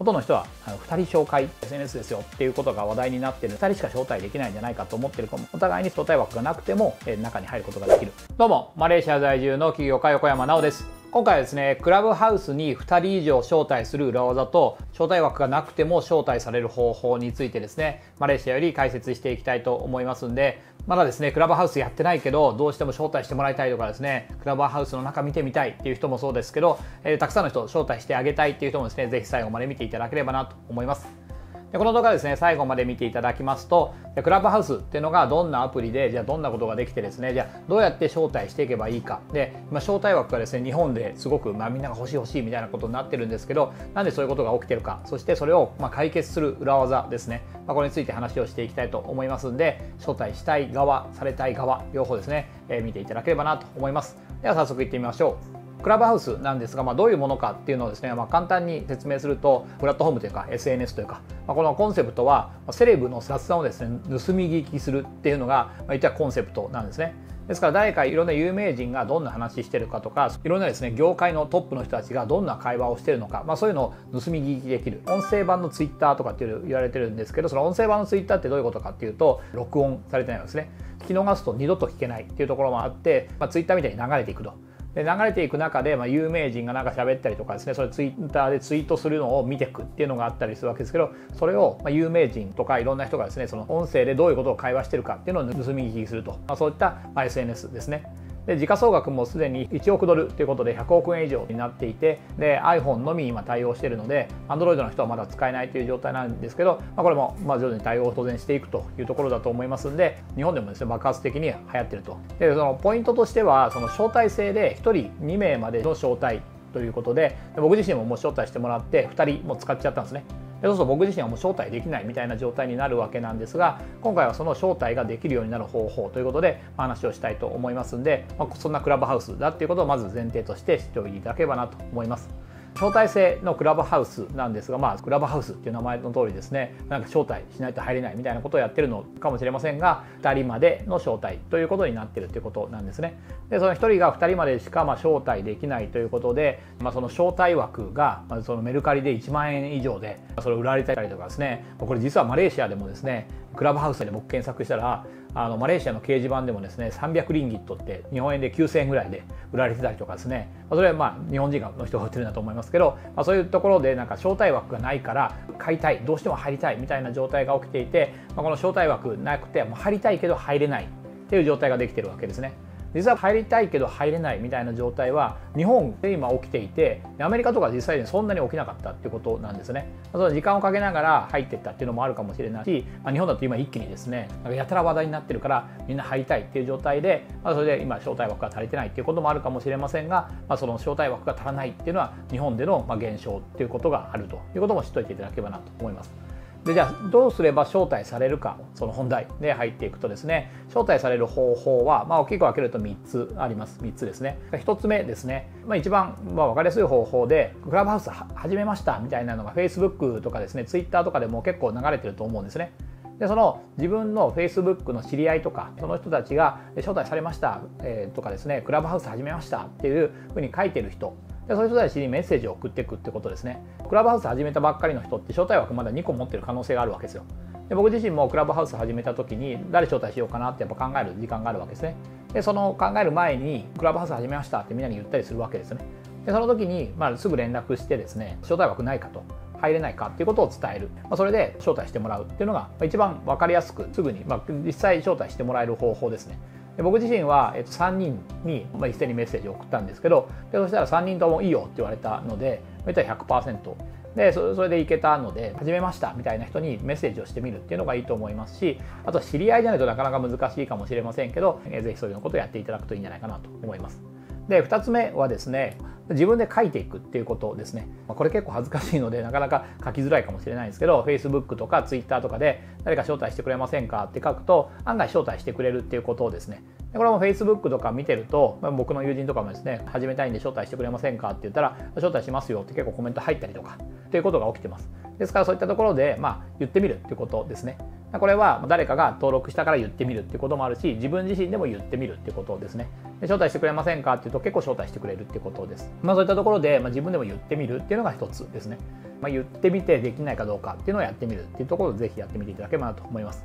ほとんどの人はあの2人紹介 SNS ですよっていうことが話題になってる。2人しか招待できないんじゃないかと思ってるかもお互いに招待枠がなくても、え中に入ることができる。どうもマレーシア在住の起業家横山直です。今回はですねクラブハウスに2人以上招待する裏技と招待枠がなくても招待される方法についてですねマレーシアより解説していきたいと思いますんでまだですねクラブハウスやってないけどどうしても招待してもらいたいとかですねクラブハウスの中見てみたいっていう人もそうですけど、えー、たくさんの人を招待してあげたいっていう人もですねぜひ最後まで見ていただければなと思います。でこの動画ですね最後まで見ていただきますとクラブハウスっていうのがどんなアプリでじゃあどんなことができてですねじゃあどうやって招待していけばいいか。で今招待枠がですね日本ですごく、まあ、みんなが欲しい欲しいみたいなことになってるんですけどなんでそういうことが起きてるか。そしてそれをまあ解決する裏技ですね、まあ、これについて話をしていきたいと思いますんで招待したい側されたい側両方ですね、えー、見ていただければなと思います。では早速いってみましょう。クラブハウスなんですが、まあ、どういうものかっていうのをですね、まあ、簡単に説明するとプラットフォームというか SNS というか、まあ、このコンセプトはセレブの雑談をですね盗み聞きするっていうのが、まあ、一応コンセプトなんですね。ですから誰かいろんな有名人がどんな話してるかとかいろんなですね業界のトップの人たちがどんな会話をしてるのか、まあ、そういうのを盗み聞きできる音声版のツイッターとかっていう言われてるんですけどその音声版のツイッターってどういうことかっていうと録音されてないんですね聞き逃すと二度と聞けないっていうところもあって、まあ、ツイッターみたいに流れていくと。で流れていく中で、まあ、有名人がなんか喋ったりとかですねそれツイッターでツイートするのを見ていくっていうのがあったりするわけですけどそれを、まあ、有名人とかいろんな人がですねその音声でどういうことを会話してるかっていうのを盗み聞きすると、まあ、そういった、SNS ですね。で時価総額もすでに1億ドルということで100億円以上になっていてで iPhone のみ今対応しているので Android の人はまだ使えないという状態なんですけど、まあ、これもまあ徐々に対応を当然していくというところだと思いますんで日本でもですね爆発的に流行っていると。でそのポイントとしてはその招待制で1人2名までの招待ということで僕自身ももう招待してもらって2人も使っちゃったんですね。そうすると僕自身はもう招待できないみたいな状態になるわけなんですが今回はその招待ができるようになる方法ということで話をしたいと思いますんで、まあ、そんなクラブハウスだっていうことをまず前提として知っておいていただければなと思います。招待制のクラブハウスなんですが、まあ、クラブハウスっていう名前の通りですねなんか招待しないと入れないみたいなことをやってるのかもしれませんが2人までの招待ということになってるということなんですね。でその1人が2人までしかま招待できないということで、まあ、その招待枠がまずそのメルカリで1万円以上でそれ売られたりとかですねこれ実はマレーシアでもですねクラブハウスで僕検索したらあのマレーシアの掲示板でもですね300リンギットって日本円で9000円ぐらいで売られてたりとかですねまそれはまあ日本人の人が売ってるんだと思いますけど、まあ、そういうところでなんか招待枠がないから買いたいどうしても入りたいみたいな状態が起きていて、まあ、この招待枠なくても入りたいけど入れないっていう状態ができてるわけですね。実は入りたいけど入れないみたいな状態は日本で今起きていてアメリカとか実際にそんなに起きなかったっていうことなんですねその時間をかけながら入っていったっていうのもあるかもしれないし、まあ、日本だと今一気にですねなんかやたら話題になってるからみんな入りたいっていう状態で、まあ、それで今招待枠が足りてないっていうこともあるかもしれませんが、まあ、その招待枠が足らないっていうのは日本での現象っていうことがあるということも知っておいていただければなと思います。でじゃあどうすれば招待されるかその本題で入っていくとですね招待される方法は、まあ、大きく分けると3つあります。3つですね。1つ目ですね、まあ、一番、まあ、分かりやすい方法でクラブハウス始めましたみたいなのが Facebook とかですね Twitter とかでも結構流れてると思うんですね。でその自分の Facebook の知り合いとかその人たちが招待されました、えー、とかですねクラブハウス始めましたっていうふうに書いてる人でそういう人たちにメッセージを送っていくってことですね。クラブハウス始めたばっかりの人って招待枠まだ2個持ってる可能性があるわけですよ。で僕自身もクラブハウス始めた時に誰招待しようかなってやっぱ考える時間があるわけですね。でその考える前にクラブハウス始めましたってみんなに言ったりするわけですね。でその時に、まあ、すぐ連絡してですね招待枠ないかと入れないかっていうことを伝える、まあ、それで招待してもらうっていうのが一番分かりやすくすぐに、まあ、実際招待してもらえる方法ですね。僕自身は、えっと、3人に、ま、一斉にメッセージを送ったんですけどでそしたら3人ともいいよって言われたので言ったら100%でそれでいけたので始めましたみたいな人にメッセージをしてみるっていうのがいいと思いますしあと知り合いじゃないとなかなか難しいかもしれませんけど、えー、ぜひそういうことをやっていただくといいんじゃないかなと思います。で2つ目はですね自分で書いていくっていうことですね、ま、これ結構恥ずかしいのでなかなか書きづらいかもしれないんですけど Facebook とか Twitter とかで誰か招待してくれませんかって書くと案外招待してくれるっていうことをですね。でこれも Facebook とか見てると、まあ、僕の友人とかもですね始めたいんで招待してくれませんかって言ったら招待しますよって結構コメント入ったりとかっていうことが起きてます。ですからそういったところで、まあ、言ってみるっていうことですね。これは誰かが登録したから言ってみるってこともあるし自分自身でも言ってみるってことですね。で招待してくれませんか？っていうと結構招待してくれるってことです、まあ、そういったところで、まあ、自分でも言ってみるっていうのが一つですね、まあ、言ってみてできないかどうかっていうのをやってみるっていうところをぜひやってみていただければなと思います。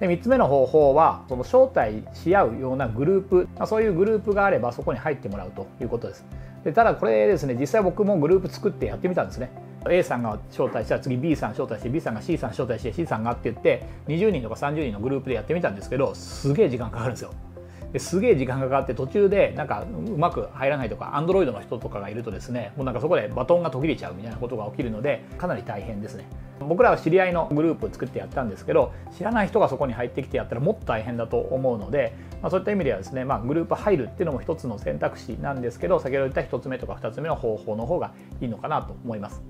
で3つ目の方法はその招待し合うようなグループ、まあ、そういうグループがあればそこに入ってもらうということです。でただこれですね実際僕もグループ作ってやってみたんですね。A さんが招待したら次 B さん招待して B さんが C さん招待して C さんがって言って20人とか30人のグループでやってみたんですけどすげえ時間かかるんですよ。ですげえ時間がかかって途中でなんかうまく入らないとかアンドロイドの人とかがいるとですねもうなんかそこでバトンが途切れちゃうみたいなことが起きるのでかなり大変ですね。僕らは知り合いのグループを作ってやったんですけど知らない人がそこに入ってきてやったらもっと大変だと思うので、まあ、そういった意味ではですね、まあ、グループ入るっていうのも一つの選択肢なんですけど先ほど言った1つ目とか2つ目の方法の方がいいのかなと思います。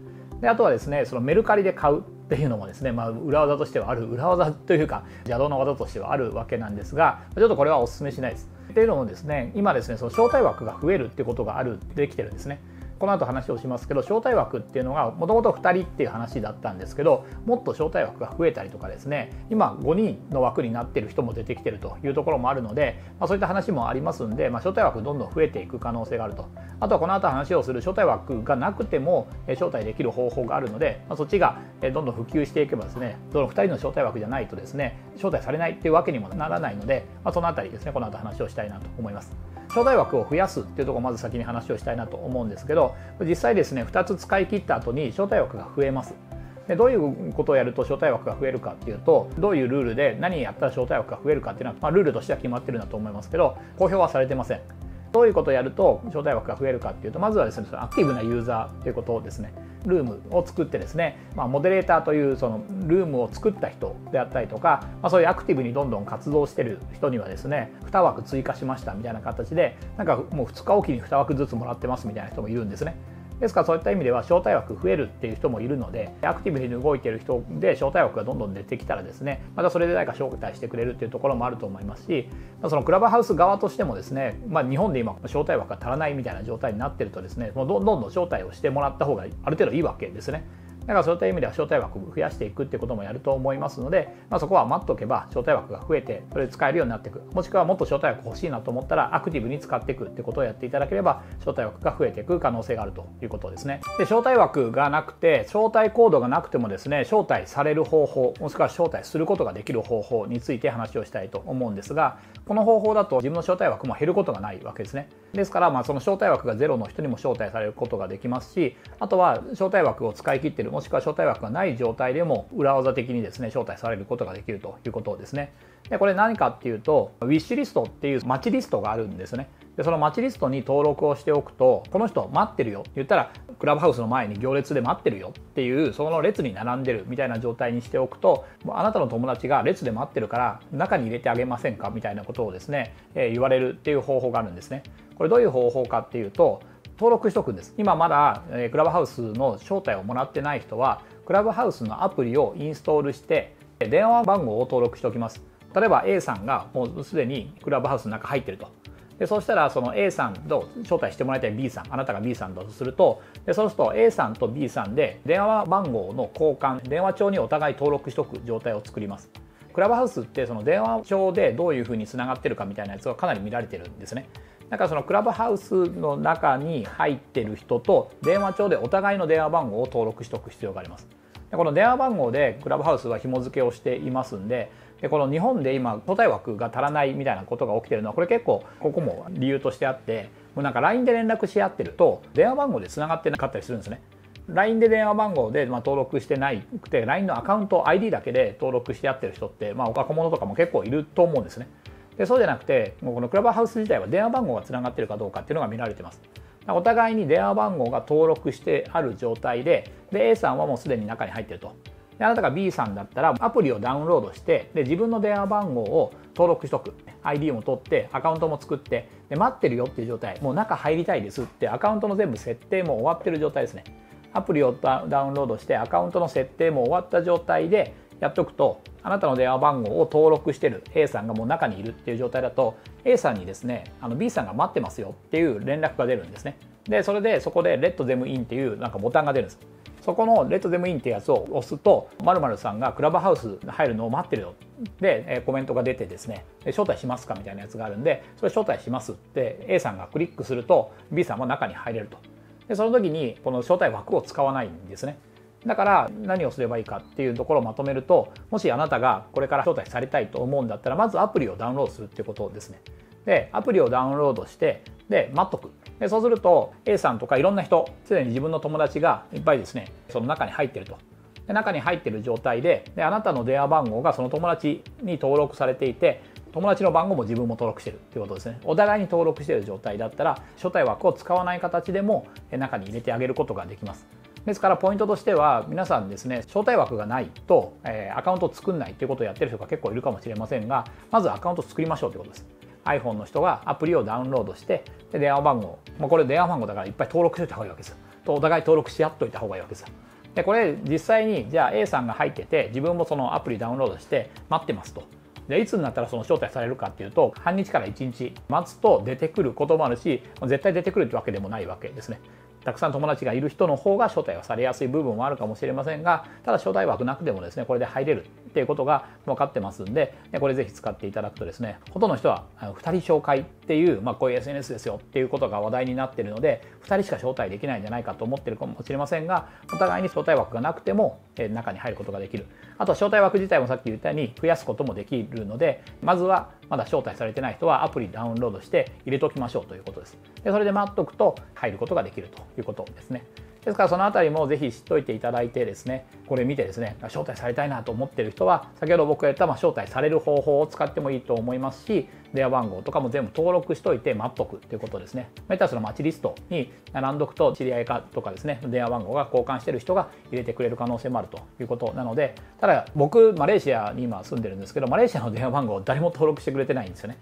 であとはですねそのメルカリで買うっていうのもですね、まあ、裏技としてはある裏技というか邪道の技としてはあるわけなんですがちょっとこれはお勧めしないです。っていうのもですね今ですねその招待枠が増えるってことがあるできてるんですね。この後話をしますけど招待枠っていうのがもともと2人っていう話だったんですけどもっと招待枠が増えたりとかですね今5人の枠になってる人も出てきてるというところもあるので、まあ、そういった話もありますんで、まあ、招待枠どんどん増えていく可能性があるとあとはこの後話をする招待枠がなくても招待できる方法があるので、まあ、そっちがどんどん普及していけばですねどの2人の招待枠じゃないとですね招待されないっていうわけにもならないので、まあ、その辺りですねこの後話をしたいなと思います。招待枠を増やすっていうところをまず先に話をしたいなと思うんですけど実際ですね2つ使い切った後に招待枠が増えます。でどういうことをやると招待枠が増えるかっていうとどういうルールで何やったら招待枠が増えるかっていうのは、まあ、ルールとしては決まってるんだと思いますけど公表はされてません。どういうことをやると招待枠が増えるかっていうとまずはですねアクティブなユーザーということですねルームを作ってですね、まあ、モデレーターというそのルームを作った人であったりとか、まあ、そういうアクティブにどんどん活動してる人にはですね2枠追加しましたみたいな形でなんかもう2日おきに2枠ずつもらってますみたいな人もいるんですね。ですからそういった意味では招待枠増えるっていう人もいるのでアクティブに動いてる人で招待枠がどんどん出てきたらですねまたそれで誰か招待してくれるっていうところもあると思いますしそのクラブハウス側としてもですね、まあ、日本で今招待枠が足らないみたいな状態になってるとですねもうどんどん招待をしてもらった方がある程度いいわけですね。だからそういった意味では招待枠を増やしていくってこともやると思いますので、まあ、そこは待っておけば招待枠が増えてそれで使えるようになっていく。もしくはもっと招待枠欲しいなと思ったらアクティブに使っていくってことをやっていただければ招待枠が増えていく可能性があるということですね。で招待枠がなくて招待コードがなくてもですね招待される方法もしくは招待することができる方法について話をしたいと思うんですがこの方法だと自分の招待枠も減ることがないわけですね。ですからまあその招待枠がゼロの人にも招待されることができますしあとは招待枠を使い切ってるもしくは招待枠がない状態でも裏技的にですね招待されることができるということですね。でこれ何かっていうとウィッシュリストっていう待ちリストがあるんですね。でその待ちリストに登録をしておくとこの人待ってるよって言ったらクラブハウスの前に行列で待ってるよっていうその列に並んでるみたいな状態にしておくとあなたの友達が列で待ってるから中に入れてあげませんかみたいなことをですね、えー、言われるっていう方法があるんですね。これどういう方法かっていうと登録しとくんです。今まだ、え、クラブハウスの招待をもらってない人はクラブハウスのアプリをインストールして電話番号を登録しておきます。例えば A さんがもうすでにクラブハウスの中入ってると。でそうしたらその A さんと招待してもらいたい B さんあなたが B さんだとするとでそうすると A さんと B さんで電話番号の交換電話帳にお互い登録しておく状態を作ります。クラブハウスってその電話帳でどういうふうにつながってるかみたいなやつがかなり見られてるんですね。だかそのクラブハウスの中に入ってる人と電話帳でお互いの電話番号を登録しておく必要があります。でこの電話番号でクラブハウスは紐付けをしていますんででこの日本で今答え枠が足らないみたいなことが起きてるのはこれ結構ここも理由としてあってもうなんか LINE で連絡し合ってると電話番号でつながってなかったりするんですね。LINE で電話番号でま登録してないくて LINE のアカウント ID だけで登録してやってる人って、まあ、若者とかも結構いると思うんですね。でそうじゃなくてもうこのクラブハウス自体は電話番号がつながってるかどうかっていうのが見られてます。お互いに電話番号が登録してある状態でで A さんはもうすでに中に入ってると。であなたが B さんだったらアプリをダウンロードしてで自分の電話番号を登録しとく。ID も取ってアカウントも作ってで待ってるよっていう状態。もう中入りたいですってアカウントの全部設定も終わってる状態ですね。アプリをダウンロードしてアカウントの設定も終わった状態でやっておくとあなたの電話番号を登録してる A さんがもう中にいるっていう状態だと A さんにですねあの B さんが待ってますよっていう連絡が出るんですねでそれでそこで「レッドゼムイン」っていうなんかボタンが出るんですそこのレッドデムインってやつを押すと、まるさんがクラブハウス入るのを待ってるよ。で、コメントが出てですね、招待しますかみたいなやつがあるんで、それ招待しますって A さんがクリックすると B さんも中に入れると。で、その時にこの招待枠を使わないんですね。だから何をすればいいかっていうところをまとめると、もしあなたがこれから招待されたいと思うんだったら、まずアプリをダウンロードするっていうことですね。で、アプリをダウンロードして、で、待っとく。でそうすると A さんとかいろんな人すでに自分の友達がいっぱいですねその中に入ってるとで中に入ってる状態でであなたの電話番号がその友達に登録されていて友達の番号も自分も登録してるっていうことですねお互いに登録してる状態だったら初対枠を使わない形でも中に入れてあげることができますですからポイントとしては皆さんですね招待枠がないと、えー、アカウント作んないっていうことをやってる人が結構いるかもしれませんがまずアカウント作りましょうということです。iPhone の人がアプリをダウンロードしてで電話番号、まあ、これ電話番号だからいっぱい登録しておいた方がいいわけです。とお互い登録し合っといた方がいいわけです。でこれ実際にじゃあ A さんが入ってて自分もそのアプリダウンロードして待ってますと。でいつになったらその招待されるかっていうと半日から1日待つと出てくることもあるし絶対出てくるってわけでもないわけですね。たくさん友達がいる人の方が招待はされやすい部分もあるかもしれませんがただ招待枠なくてもですねこれで入れるっていうことが分かってますんでこれぜひ使っていただくとですねほとんどの人は2人紹介っていう、まあ、こういう SNS ですよっていうことが話題になってるので2人しか招待できないんじゃないかと思ってるかもしれませんがお互いに招待枠がなくても中に入ることができる。あとは招待枠自体もさっき言ったように増やすこともできるのでまずはまだ招待されてない人はアプリダウンロードして入れておきましょうということです。でそれで待っとくと入ることができるということですね。ですからそのあたりもぜひ知っておいていただいてですね、これ見てですね、招待されたいなと思っている人は、先ほど僕が言ったま招待される方法を使ってもいいと思いますし、電話番号とかも全部登録しといて待っとくっていうことですね。メタスの待ちリストに並んどくと知り合いかとかですね、電話番号が交換している人が入れてくれる可能性もあるということなので、ただ僕、マレーシアに今住んでるんですけど、マレーシアの電話番号誰も登録してくれてないんですよね。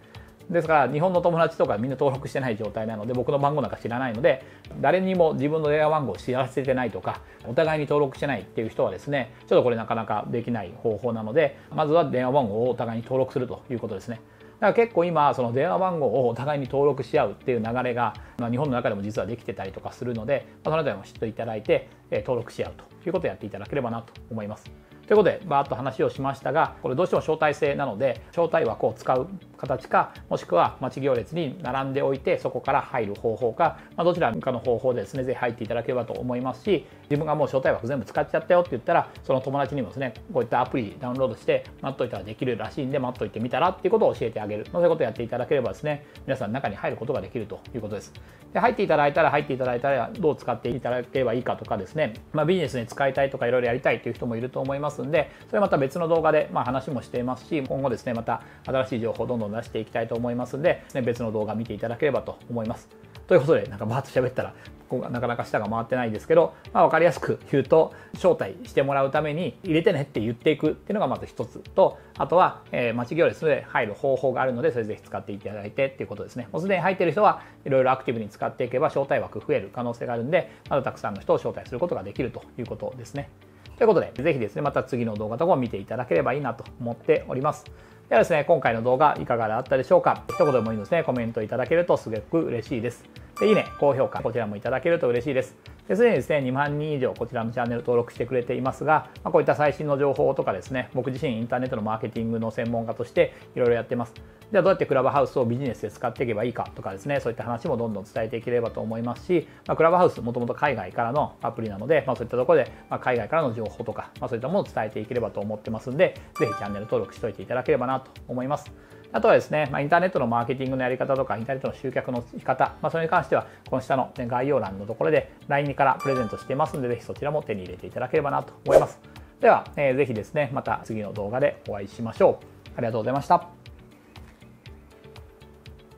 ですから日本の友達とかみんな登録してない状態なので僕の番号なんか知らないので誰にも自分の電話番号を知らせてないとかお互いに登録してないっていう人はですねちょっとこれなかなかできない方法なのでまずは電話番号をお互いに登録するということですね。だから結構今その電話番号をお互いに登録し合うっていう流れが、まあ、日本の中でも実はできてたりとかするので、まあ、その辺りも知っていただいて、え登録し合うということをやっていただければなと思います。ということで、バーッと話をしましたが、これどうしても招待制なので、招待枠を使う形か、もしくは待ち行列に並んでおいて、そこから入る方法か、まあ、どちらかの方法でですね、ぜひ入っていただければと思いますし、自分がもう招待枠全部使っちゃったよって言ったら、その友達にもですね、こういったアプリダウンロードして待っといたらできるらしいんで、待っといてみたらっていうことを教えてあげる。そういうことをやっていただければですね、皆さん中に入ることができるということです。で、入っていただいたら入っていただいたらどう使っていただければいいかとかですね、まあ、ビジネスに使いたいとかいろいろやりたいという人もいると思いますんで、それまた別の動画でま話もしていますし、今後ですね、また新しい情報をどん出していきたいと思いますんで、ね、別の動画見ていただければと思います。ということで、なんかバーッと喋ったら、ここがなかなか舌が回ってないですけど、まあ、分かりやすく言うと、招待してもらうために入れてねって言っていくっていうのがまず一つと、あとは、えー、待ち行列で入る方法があるので、それぜひ使っていただいてっていうことですね。もうすでに入ってる人はいろいろアクティブに使っていけば招待枠増える可能性があるんで、まだたくさんの人を招待することができるということですね。ということで、ぜひですね、また次の動画とかも見ていただければいいなと思っております。ではですね、今回の動画いかがだったでしょうか？一言でもいいのですね、コメントいただけるとすごく嬉しいです。で、いいね、高評価、こちらもいただけると嬉しいです。すでにですね、2万人以上こちらのチャンネル登録してくれていますが、まあ、こういった最新の情報とかですね、僕自身インターネットのマーケティングの専門家としていろいろやってます。じゃあどうやってクラブハウスをビジネスで使っていけばいいかとかですね、そういった話もどんどん伝えていければと思いますし、まあ、クラブハウスもともと海外からのアプリなので、まあ、そういったところで、ま海外からの情報とか、まそういったものを伝えていければと思ってますんで、ぜひチャンネル登録しておいていただければなと思います。あとはですね、まあ、インターネットのマーケティングのやり方とか、インターネットの集客の仕方、まあ、それに関しては、この下の概要欄のところで LINE からプレゼントしていますので、ぜひそちらも手に入れていただければなと思います。では、えー、ぜひですね、また次の動画でお会いしましょう。ありがとうございました。